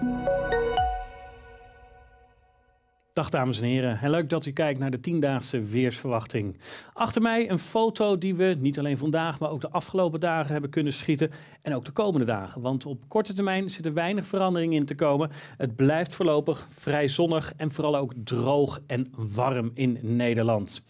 Thank you. Dag dames en heren en leuk dat u kijkt naar de tiendaagse weersverwachting. Achter mij een foto die we niet alleen vandaag, maar ook de afgelopen dagen hebben kunnen schieten. En ook de komende dagen, want op korte termijn zit er weinig verandering in te komen. Het blijft voorlopig vrij zonnig en vooral ook droog en warm in Nederland.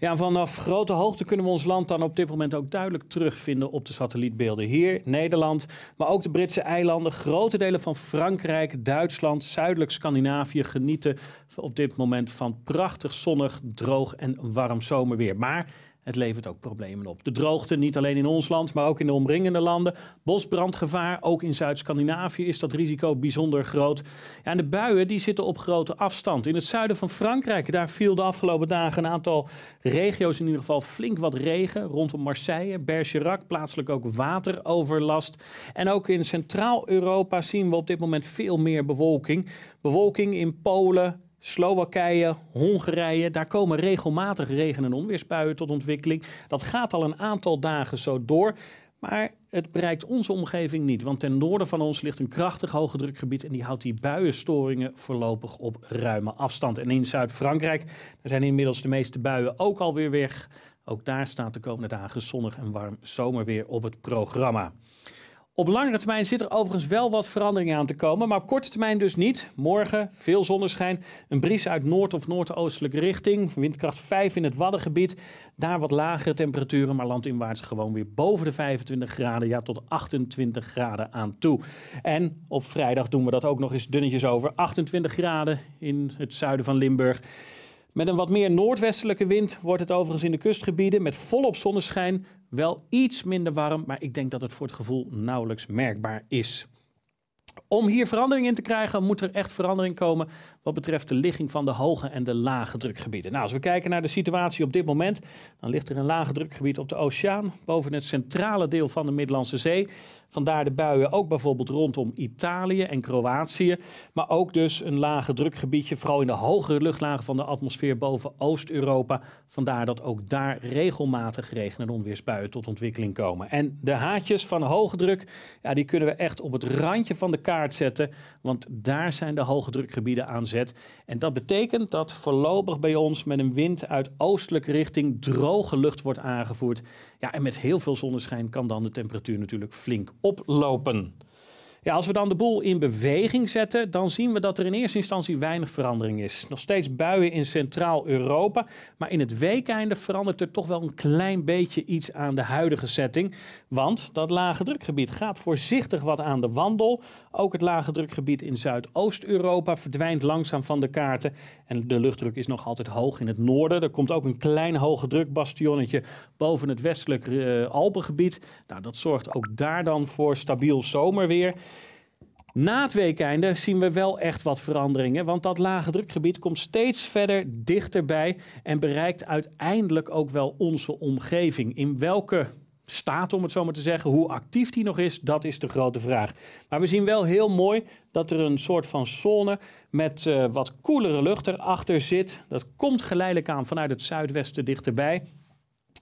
Ja, vanaf grote hoogte kunnen we ons land dan op dit moment ook duidelijk terugvinden op de satellietbeelden. Hier, Nederland, maar ook de Britse eilanden, grote delen van Frankrijk, Duitsland, zuidelijk Scandinavië genieten op dit moment van prachtig zonnig, droog en warm zomerweer. Maar het levert ook problemen op. De droogte, niet alleen in ons land, maar ook in de omringende landen. Bosbrandgevaar, ook in Zuid-Scandinavië is dat risico bijzonder groot. Ja, en de buien die zitten op grote afstand. In het zuiden van Frankrijk, daar viel de afgelopen dagen een aantal regio's in ieder geval flink wat regen. Rondom Marseille, Bergerac, plaatselijk ook wateroverlast. En ook in Centraal-Europa zien we op dit moment veel meer bewolking. Bewolking in Polen, Slowakije, Hongarije, daar komen regelmatig regen- en onweersbuien tot ontwikkeling. Dat gaat al een aantal dagen zo door. Maar het bereikt onze omgeving niet, want ten noorden van ons ligt een krachtig hoge drukgebied en die houdt die buienstoringen voorlopig op ruime afstand. En in Zuid-Frankrijk zijn inmiddels de meeste buien ook alweer weg. Ook daar staat de komende dagen zonnig en warm zomerweer op het programma. Op langere termijn zit er overigens wel wat verandering aan te komen, maar op korte termijn dus niet. Morgen veel zonneschijn, een bries uit noord- of noordoostelijke richting, windkracht 5 in het Waddengebied. Daar wat lagere temperaturen, maar landinwaarts gewoon weer boven de 25 graden, ja tot 28 graden aan toe. En op vrijdag doen we dat ook nog eens dunnetjes over, 28 graden in het zuiden van Limburg. Met een wat meer noordwestelijke wind wordt het overigens in de kustgebieden met volop zonneschijn wel iets minder warm, maar ik denk dat het voor het gevoel nauwelijks merkbaar is. Om hier verandering in te krijgen, moet er echt verandering komen wat betreft de ligging van de hoge en de lage drukgebieden. Nou, als we kijken naar de situatie op dit moment, dan ligt er een lage drukgebied op de oceaan boven het centrale deel van de Middellandse Zee. Vandaar de buien ook bijvoorbeeld rondom Italië en Kroatië. Maar ook dus een lage drukgebiedje, vooral in de hogere luchtlagen van de atmosfeer boven Oost-Europa. Vandaar dat ook daar regelmatig regen- en onweersbuien tot ontwikkeling komen. En de haatjes van hoge druk, ja, die kunnen we echt op het randje van de kaart zetten. Want daar zijn de hoge drukgebieden aan zet. En dat betekent dat voorlopig bij ons met een wind uit oostelijke richting droge lucht wordt aangevoerd. Ja, en met heel veel zonneschijn kan dan de temperatuur natuurlijk flink oplopen. Ja, als we dan de boel in beweging zetten, dan zien we dat er in eerste instantie weinig verandering is. Nog steeds buien in Centraal-Europa, maar in het weekeinde verandert er toch wel een klein beetje iets aan de huidige setting. Want dat lage drukgebied gaat voorzichtig wat aan de wandel. Ook het lage drukgebied in Zuidoost-Europa verdwijnt langzaam van de kaarten. En de luchtdruk is nog altijd hoog in het noorden. Er komt ook een klein hoge drukbastionnetje boven het westelijke uh, Alpengebied. Nou, dat zorgt ook daar dan voor stabiel zomerweer. Na het weekeinde zien we wel echt wat veranderingen, want dat lage drukgebied komt steeds verder dichterbij en bereikt uiteindelijk ook wel onze omgeving. In welke staat, om het zo maar te zeggen, hoe actief die nog is, dat is de grote vraag. Maar we zien wel heel mooi dat er een soort van zone met uh, wat koelere lucht erachter zit. Dat komt geleidelijk aan vanuit het zuidwesten dichterbij.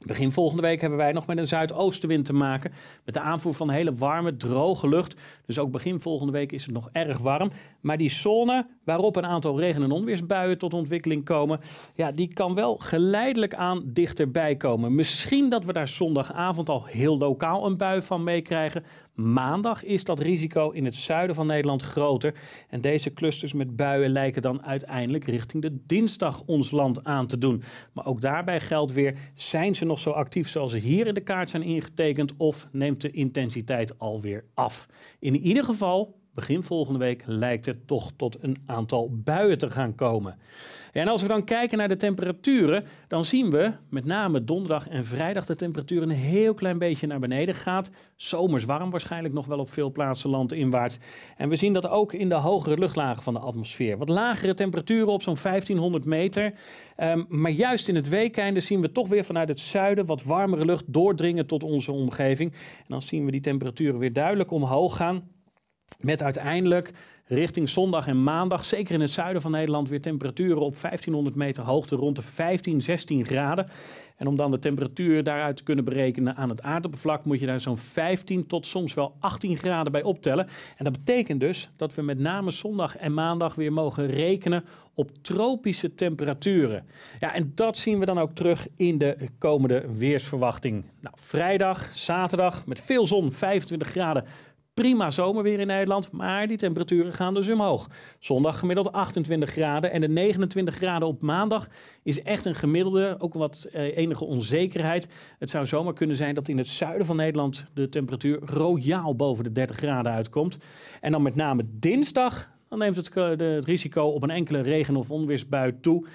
Begin volgende week hebben wij nog met een zuidoostenwind te maken. Met de aanvoer van hele warme, droge lucht. Dus ook begin volgende week is het nog erg warm. Maar die zone waarop een aantal regen- en onweersbuien tot ontwikkeling komen. Ja, die kan wel geleidelijk aan dichterbij komen. Misschien dat we daar zondagavond al heel lokaal een bui van meekrijgen. Maandag is dat risico in het zuiden van Nederland groter. En deze clusters met buien lijken dan uiteindelijk richting de dinsdag ons land aan te doen. Maar ook daarbij geldt weer, zijn ze nog zo actief zoals ze hier in de kaart zijn ingetekend of neemt de intensiteit alweer af? In ieder geval begin volgende week lijkt het toch tot een aantal buien te gaan komen. En als we dan kijken naar de temperaturen, dan zien we met name donderdag en vrijdag de temperatuur een heel klein beetje naar beneden gaat. Zomers warm waarschijnlijk nog wel op veel plaatsen landinwaarts. En we zien dat ook in de hogere luchtlagen van de atmosfeer. Wat lagere temperaturen op zo'n 1500 meter. Um, maar juist in het weekeinde zien we toch weer vanuit het zuiden wat warmere lucht doordringen tot onze omgeving. En dan zien we die temperaturen weer duidelijk omhoog gaan. Met uiteindelijk richting zondag en maandag, zeker in het zuiden van Nederland, weer temperaturen op 1500 meter hoogte rond de 15, 16 graden. En om dan de temperatuur daaruit te kunnen berekenen aan het aardoppervlak, moet je daar zo'n 15 tot soms wel 18 graden bij optellen. En dat betekent dus dat we met name zondag en maandag weer mogen rekenen op tropische temperaturen. Ja, en dat zien we dan ook terug in de komende weersverwachting. Nou, vrijdag, zaterdag met veel zon, 25 graden prima zomerweer in Nederland, maar die temperaturen gaan dus omhoog. Zondag gemiddeld 28 graden en de 29 graden op maandag is echt een gemiddelde, ook wat eh, enige onzekerheid. Het zou zomaar kunnen zijn dat in het zuiden van Nederland de temperatuur royaal boven de 30 graden uitkomt. En dan met name dinsdag, dan neemt het, eh, het risico op een enkele regen- of onweersbui toe.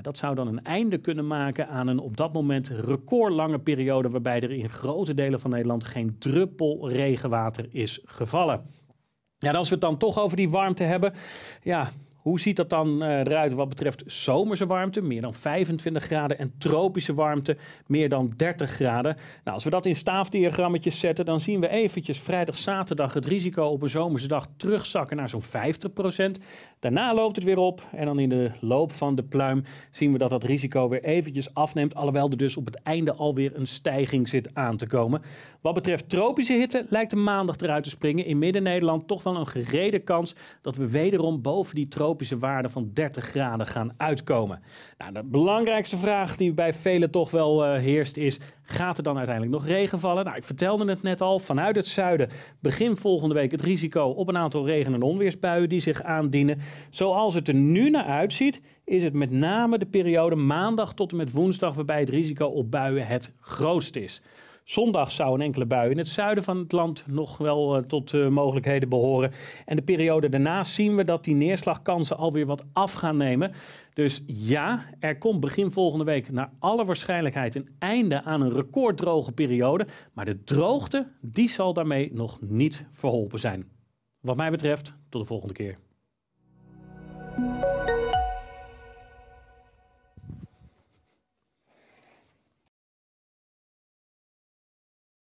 Dat zou dan een einde kunnen maken aan een op dat moment recordlange periode waarbij er in grote delen van Nederland geen druppel regenwater is gevallen. Ja, als we het dan toch over die warmte hebben, ja, hoe ziet dat dan uh, eruit wat betreft zomerse warmte, meer dan 25 graden, en tropische warmte, meer dan 30 graden? Nou, als we dat in staafdiagrammetjes zetten, dan zien we eventjes vrijdag, zaterdag het risico op een zomerse dag terugzakken naar zo'n 50%. Daarna loopt het weer op en dan in de loop van de pluim zien we dat dat risico weer eventjes afneemt, alhoewel er dus op het einde alweer een stijging zit aan te komen. Wat betreft tropische hitte lijkt de maandag eruit te springen. In Midden-Nederland toch wel een gerede kans dat we wederom boven die tropische tropische waarden van 30 graden gaan uitkomen. Nou, de belangrijkste vraag die bij velen toch wel uh, heerst is, gaat er dan uiteindelijk nog regen vallen? Nou, ik vertelde het net al, vanuit het zuiden begin volgende week het risico op een aantal regen- en onweersbuien die zich aandienen. Zoals het er nu naar uitziet, is het met name de periode maandag tot en met woensdag waarbij het risico op buien het grootst is. Zondag zou een enkele bui in het zuiden van het land nog wel uh, tot uh, mogelijkheden behoren. En de periode daarna zien we dat die neerslagkansen alweer wat af gaan nemen. Dus ja, er komt begin volgende week naar alle waarschijnlijkheid een einde aan een recorddroge periode. Maar de droogte, die zal daarmee nog niet verholpen zijn. Wat mij betreft, tot de volgende keer.